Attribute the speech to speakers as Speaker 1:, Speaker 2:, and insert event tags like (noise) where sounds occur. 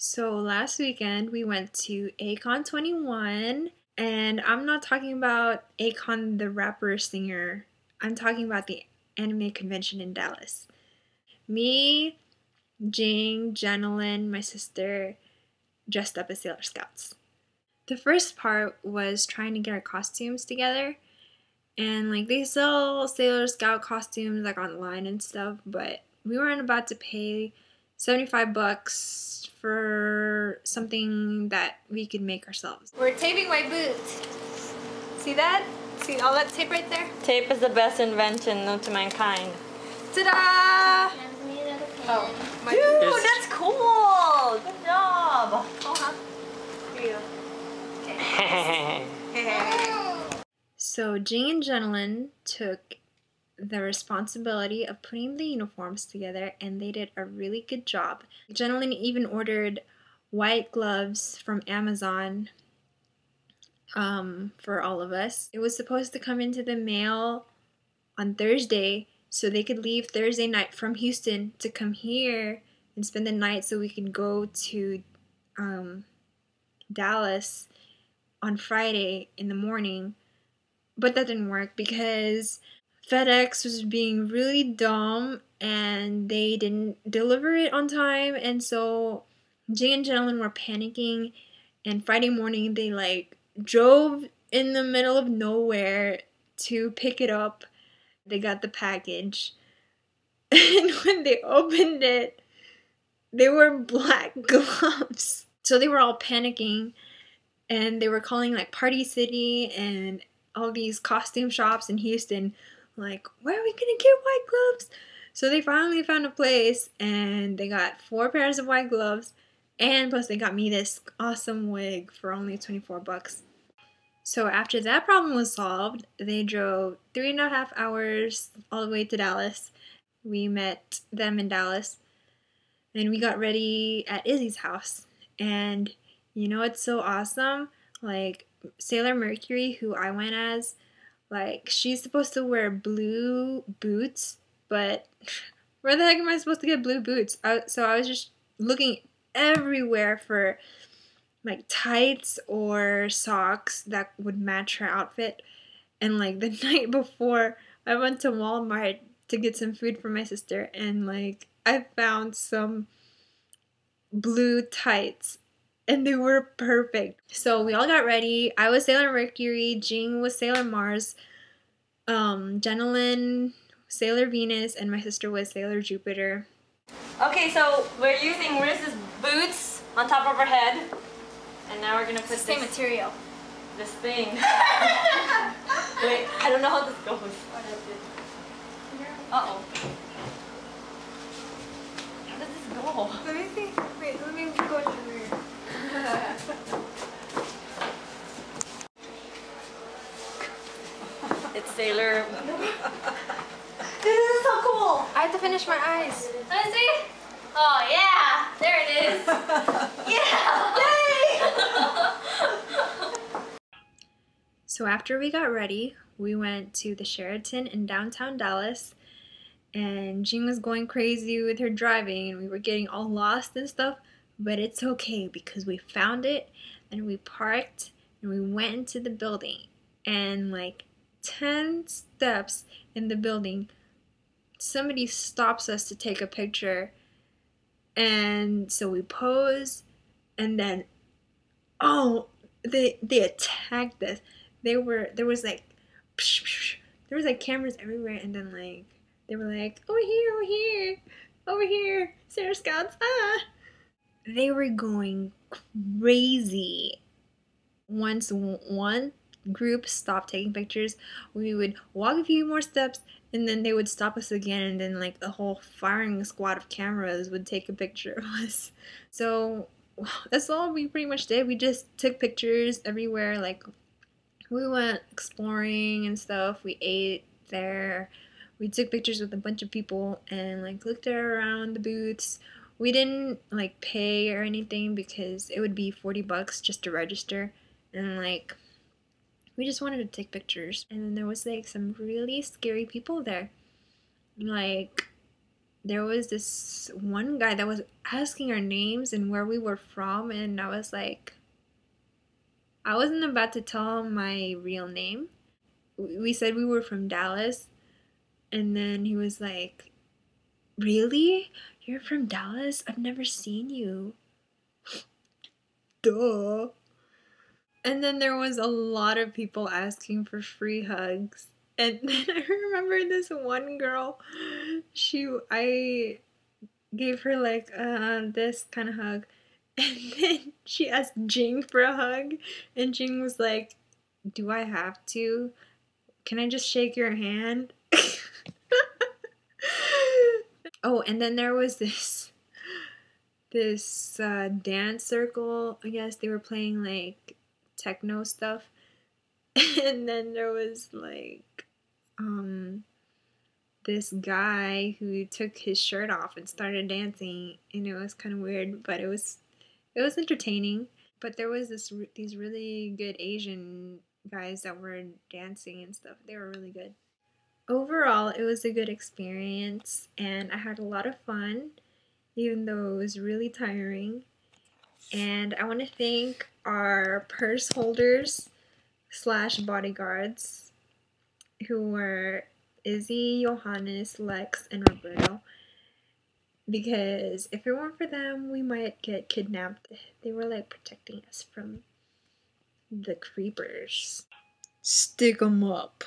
Speaker 1: So last weekend we went to A-Kon 21, and I'm not talking about Akon the rapper singer. I'm talking about the anime convention in Dallas. Me, Jing, Jenilyn, my sister, dressed up as Sailor Scouts. The first part was trying to get our costumes together. And like they sell Sailor Scout costumes like online and stuff, but we weren't about to pay 75 bucks for something that we could make ourselves. We're taping my boots. See that? See all that tape right there?
Speaker 2: Tape is the best invention known to mankind.
Speaker 1: Ta-da!
Speaker 2: Oh, my Dude, that's cool! Good job!
Speaker 1: Oh, huh? Here you go. (laughs) (laughs) so Jing and Jenilyn took the responsibility of putting the uniforms together and they did a really good job. Jenilyn even ordered white gloves from Amazon um, for all of us. It was supposed to come into the mail on Thursday so they could leave Thursday night from Houston to come here and spend the night so we could go to um, Dallas on Friday in the morning. But that didn't work because FedEx was being really dumb and they didn't deliver it on time and so Jay and Jenilyn were panicking and Friday morning they like drove in the middle of nowhere to pick it up. They got the package. (laughs) And when they opened it, they were black (laughs) gloves. So they were all panicking and they were calling like Party City and all these costume shops in Houston like, where are we gonna get white gloves? So they finally found a place and they got four pairs of white gloves and plus they got me this awesome wig for only 24 bucks. So after that problem was solved, they drove three and a half hours all the way to Dallas. We met them in Dallas and we got ready at Izzy's house. And you know it's so awesome? Like Sailor Mercury, who I went as, like, she's supposed to wear blue boots, but (laughs) where the heck am I supposed to get blue boots? I, so I was just looking everywhere for like tights or socks that would match her outfit. And like the (laughs) night before, I went to Walmart to get some food for my sister, and like I found some blue tights and they were perfect. So we all got ready. I was Sailor Mercury, Jing was Sailor Mars, um, Jenilyn, Sailor Venus, and my sister was Sailor Jupiter.
Speaker 2: Okay, so we're using Riz's boots on top of her head. And now we're gonna put
Speaker 1: the same
Speaker 2: this,
Speaker 1: material.
Speaker 2: This thing. (laughs) Wait, I don't know how this goes. Uh-oh. How does this go?
Speaker 1: Let me see. Wait, let me go to the rear.
Speaker 2: it's Sailor. this is so cool.
Speaker 1: I have to finish my eyes.
Speaker 2: Let me see. Oh yeah, there it is. (laughs) yeah.
Speaker 1: Yay! so after we got ready, we went to the Sheraton in downtown Dallas and Jean was going crazy with her driving and we were getting all lost and stuff but it's okay because we found it and we parked and we went into the building and like 10 steps in the building. Somebody stops us to take a picture. And so we pose and then oh they they attacked us. They were there was like there was like cameras everywhere and then like they were like over here over here over here Sarah Scouts ah. They were going crazy. Once one group stopped taking pictures, we would walk a few more steps and then they would stop us again and then like a whole firing squad of cameras would take a picture of us. So (sighs) that's all we pretty much did. We just took pictures everywhere like we went exploring and stuff. We ate there. We took pictures with a bunch of people and like looked around the booths we didn't like pay or anything because it would be 40 bucks just to register and like we just wanted to take pictures and then there was like some really scary people there like there was this one guy that was asking our names and where we were from, and I was like, I wasn't about to tell him my real name. We said we were from Dallas, and then he was like, Really? You're from Dallas? I've never seen you. (gasps) Duh. And then there was a lot of people asking for free hugs. And (laughs) then I remember this one girl, she I gave her like uh this kind of hug. (laughs) And then she asked Jing for a hug and Jing was like, "Do I have to? Can I just shake your hand?" (laughs) oh, and then there was this this uh, dance circle. I guess they were playing like techno stuff. (laughs) And then there was like um this guy who took his shirt off and started dancing and it was kind of weird, but it was it was entertaining. But there was this these really good Asian guys that were dancing and stuff. They were really good. Overall, it was a good experience and I had a lot of fun even though it was really tiring. And I want to thank our purse holders slash bodyguards who were Izzy, Johannes, Lex, and Roberto. Because if it weren't for them, we might get kidnapped. They were like protecting us from the creepers. Stick 'em up.